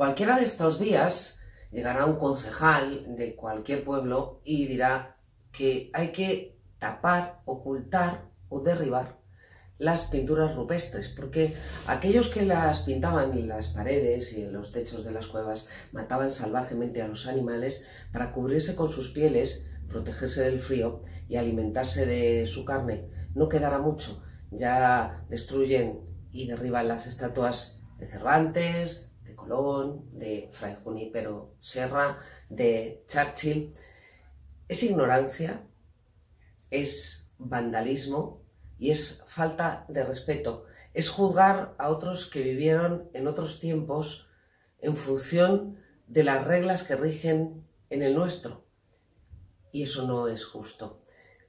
Cualquiera de estos días llegará un concejal de cualquier pueblo y dirá que hay que tapar, ocultar o derribar las pinturas rupestres, porque aquellos que las pintaban en las paredes y en los techos de las cuevas mataban salvajemente a los animales para cubrirse con sus pieles, protegerse del frío y alimentarse de su carne. No quedará mucho, ya destruyen y derriban las estatuas de Cervantes, De Fray Junípero Serra, de Churchill. Es ignorancia, es vandalismo y es falta de respeto. Es juzgar a otros que vivieron en otros tiempos en función de las reglas que rigen en el nuestro. Y eso no es justo.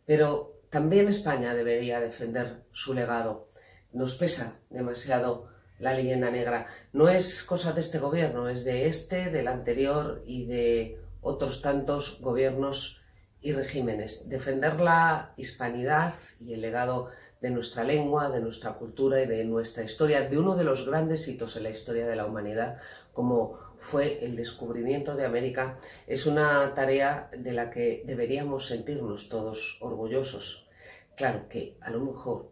Pero también España debería defender su legado. Nos pesa demasiado la leyenda negra. No es cosa de este gobierno, es de este, del anterior y de otros tantos gobiernos y regímenes. Defender la hispanidad y el legado de nuestra lengua, de nuestra cultura y de nuestra historia, de uno de los grandes hitos en la historia de la humanidad, como fue el descubrimiento de América, es una tarea de la que deberíamos sentirnos todos orgullosos. Claro que a lo mejor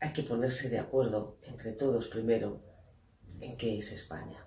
hay que ponerse de acuerdo entre todos primero en qué es España.